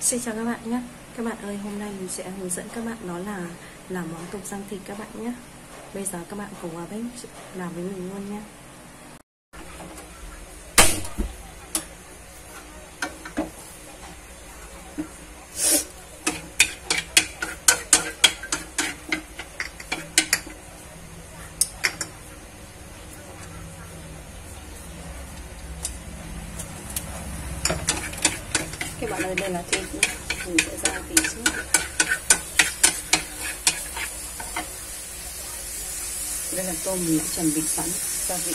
Xin chào các bạn nhé. Các bạn ơi, hôm nay mình sẽ hướng dẫn các bạn đó là làm món tôm rang thịt các bạn nhé. Bây giờ các bạn cùng vào bếp làm với mình luôn nhé. Các bạn ơi đây là thịt mình sẽ ra thịt trước đây là tôm mình đã chuẩn bị sẵn. Gia vị.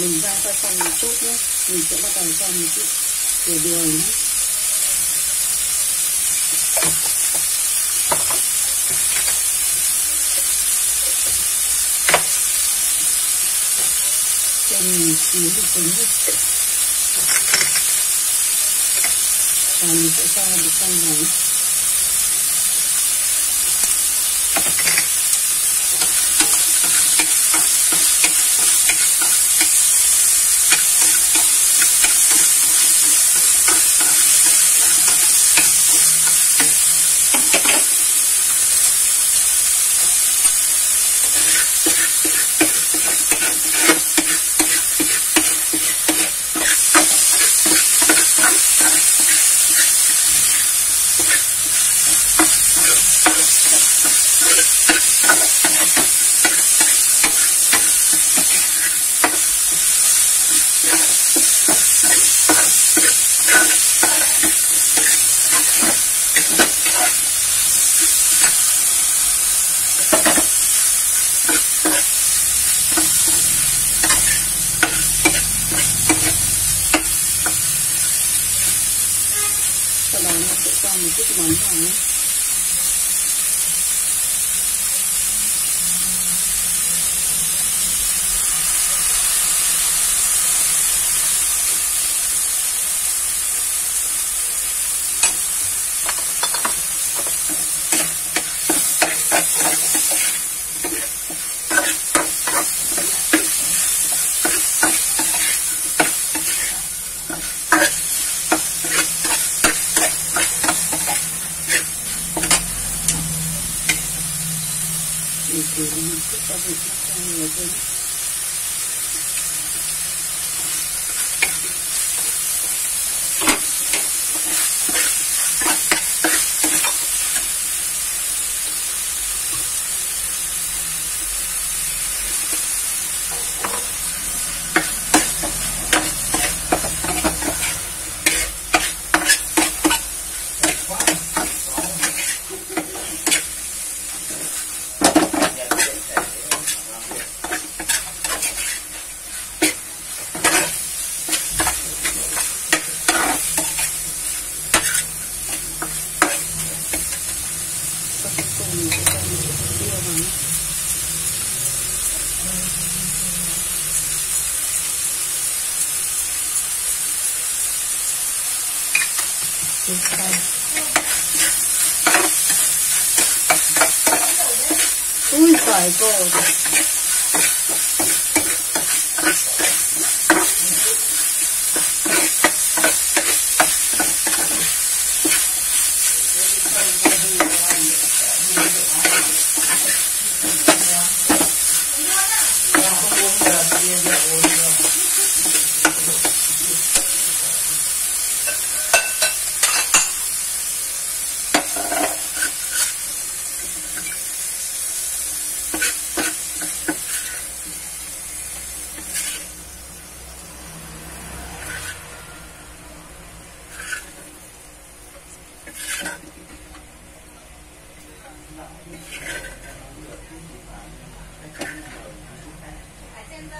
Mình ra cho xong một chút nhé. Mình sẽ bắt đầu cho một chút để đường nhé. Cho mình xíu được tí đi. Và mình sẽ cho được xong này sau đó mình sẽ cho một chút mắm vào 一百，一百个。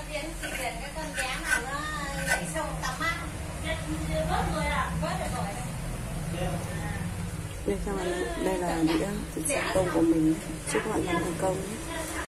Biển thì biển cái con bé nào nó nhảy sông tắm á. Vớt rồi à vớt được rồi. Đây các bạn đây là đĩa thịt tôm của mình. Chúc các bạn thành công nhé